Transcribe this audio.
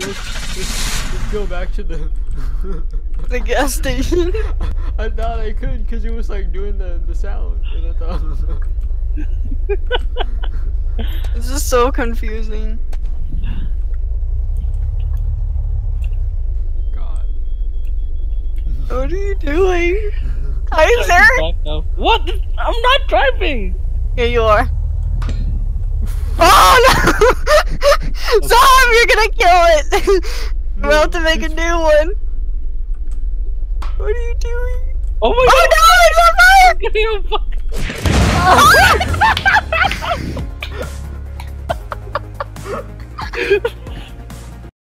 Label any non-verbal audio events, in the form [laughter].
let's, let's, let's go back to the. [laughs] The gas station. [laughs] I thought I could because it was like doing the the sound, and I thought. [laughs] This is so confusing. God. What are you doing? Hi, sir. Back up. What? I'm not driving. Here you are. Oh no! [laughs] Tom, you're gonna kill it! [laughs] We're about to make a new one. What are you doing? Oh my oh, god! Oh no, it's on fire! Give me a fuck. [laughs]